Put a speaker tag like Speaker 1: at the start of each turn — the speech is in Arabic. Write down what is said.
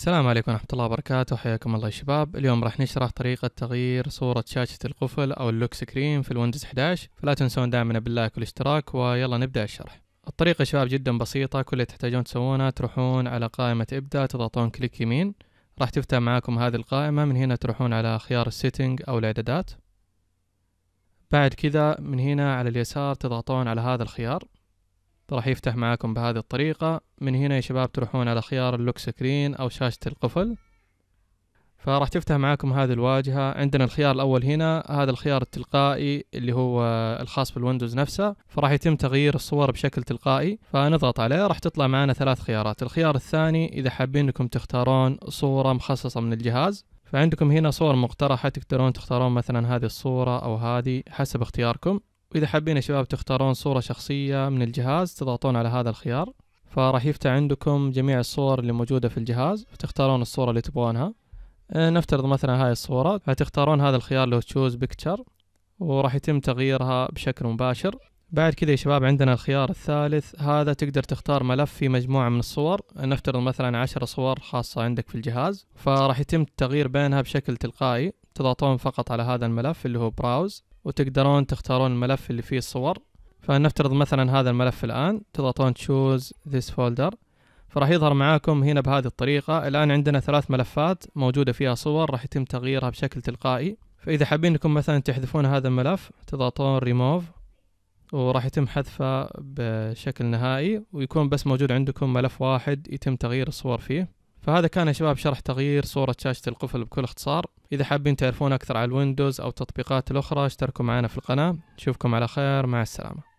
Speaker 1: السلام عليكم ورحمة الله وبركاته. حياكم الله يا شباب. اليوم راح نشرح طريقة تغيير صورة شاشة القفل أو ال lock screen في الويندوز 11 فلا تنسون دعمنا بال like والاشتراك ويلا نبدأ الشرح. الطريقة يا شباب جدا بسيطة كل اللي تحتاجون تسوونه تروحون على قائمة ابدأ تضغطون click يمين. راح تفتح معاكم هذه القائمة من هنا تروحون على خيار ال settings أو الإعدادات. بعد كذا من هنا على اليسار تضغطون على هذا الخيار. راح يفتح معاكم بهذه الطريقة. من هنا يا شباب تروحون على خيار ال lock screen أو شاشة القفل. فراح تفتح معاكم هذه الواجهة. عندنا الخيار الأول هنا. هذا الخيار التلقائي اللي هو الخاص بالويندوز نفسه. فراح يتم تغيير الصور بشكل تلقائي. فنضغط عليه. راح تطلع معنا ثلاث خيارات. الخيار الثاني إذا حابين أنكم تختارون صورة مخصصة من الجهاز. فعندكم هنا صور مقترحة تقدرون تختارون مثلا هذه الصورة أو هذه حسب اختياركم. وإذا حابين يا شباب تختارون صورة شخصية من الجهاز تضغطون على هذا الخيار فراح يفتح عندكم جميع الصور اللي موجودة في الجهاز وتختارون الصورة اللي تبغونها. آه، نفترض مثلا هاي الصورة فتختارون هذا الخيار اللي هو choose picture وراح يتم تغييرها بشكل مباشر. بعد كذا يا شباب عندنا الخيار الثالث هذا تقدر تختار ملف في مجموعة من الصور. نفترض مثلا عشر صور خاصة عندك في الجهاز فراح يتم التغيير بينها بشكل تلقائي. تضغطون فقط على هذا الملف اللي هو browse وتقدرون تختارون الملف اللي فيه الصور. فنفترض مثلا هذا الملف الآن. تضغطون choose this folder. فراح يظهر معاكم هنا بهذه الطريقة. الآن عندنا ثلاث ملفات موجودة فيها صور راح يتم تغييرها بشكل تلقائي. فإذا حابين انكم مثلا تحذفون هذا الملف تضغطون remove وراح يتم حذفه بشكل نهائي. ويكون بس موجود عندكم ملف واحد يتم تغيير الصور فيه. فهذا كان يا شباب شرح تغيير صورة شاشة القفل بكل اختصار. إذا حابين تعرفون أكثر عن الويندوز أو التطبيقات الأخرى اشتركوا معنا في القناة. نشوفكم على خير. مع السلامة.